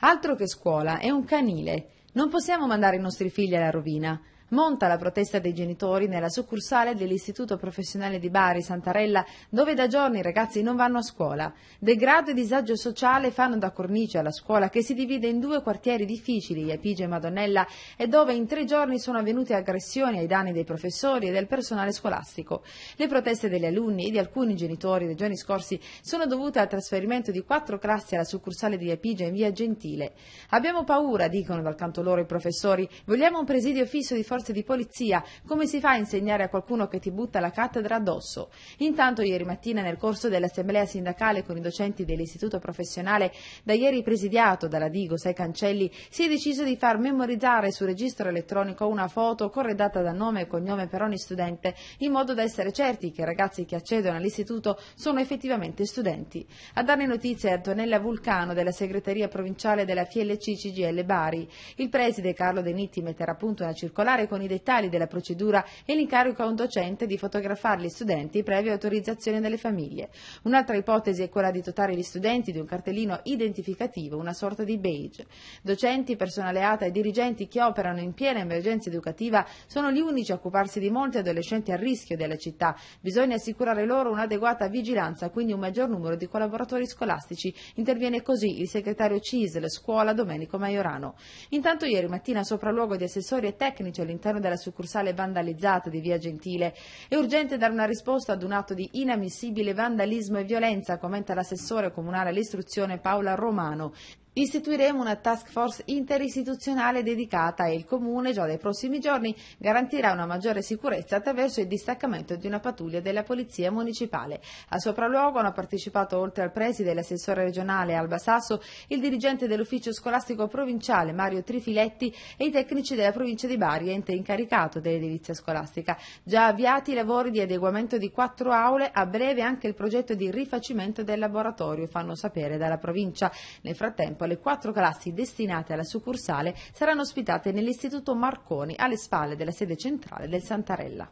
Altro che scuola, è un canile. Non possiamo mandare i nostri figli alla rovina. Monta la protesta dei genitori nella succursale dell'Istituto Professionale di Bari Santarella, dove da giorni i ragazzi non vanno a scuola. Degrado e disagio sociale fanno da cornice alla scuola che si divide in due quartieri difficili, Epige e Madonnella, e dove in tre giorni sono avvenute aggressioni ai danni dei professori e del personale scolastico. Le proteste degli alunni e di alcuni genitori dei giorni scorsi sono dovute al trasferimento di quattro classi alla succursale di Epige in via Gentile. Abbiamo paura, dicono dal canto loro i professori, vogliamo un presidio fisso di forza forze di polizia, come si fa a insegnare a qualcuno che ti butta la cattedra addosso? Intanto ieri mattina nel corso dell'assemblea sindacale con i docenti dell'istituto professionale, da ieri presidiato dalla Digo Sei Cancelli, si è deciso di far memorizzare sul registro elettronico una foto corredata da nome e cognome per ogni studente, in modo da essere certi che i ragazzi che accedono all'istituto sono effettivamente studenti. A darne notizie è Antonella Vulcano della segreteria provinciale della FLC CGL Bari. Il preside Carlo De Nitti metterà a punto una circolare con i dettagli della procedura e l'incarico a un docente di fotografare gli studenti previa autorizzazione delle famiglie. Un'altra ipotesi è quella di dotare gli studenti di un cartellino identificativo, una sorta di badge. Docenti, personale ATA e dirigenti che operano in piena emergenza educativa sono gli unici a occuparsi di molti adolescenti a rischio della città. Bisogna assicurare loro un'adeguata vigilanza, quindi un maggior numero di collaboratori scolastici. Interviene così il segretario CISL Scuola Domenico Maiorano. Intanto ieri mattina sopralluogo di assessori e tecnici all'interno all'interno della succursale vandalizzata di Via Gentile. È urgente dare una risposta ad un atto di inammissibile vandalismo e violenza, commenta l'assessore comunale all'istruzione Paola Romano. Istituiremo una task force interistituzionale dedicata e il Comune già dai prossimi giorni garantirà una maggiore sicurezza attraverso il distaccamento di una pattuglia della Polizia Municipale. Al sopralluogo hanno partecipato oltre al preside e l'assessore regionale Alba Sasso, il dirigente dell'ufficio scolastico provinciale Mario Trifiletti e i tecnici della provincia di Bari, ente incaricato dell'edilizia scolastica. Già avviati i lavori di adeguamento di quattro aule, a breve anche il progetto di rifacimento del laboratorio, fanno sapere dalla provincia. Nel frattempo le quattro classi destinate alla succursale saranno ospitate nell'Istituto Marconi alle spalle della sede centrale del Santarella.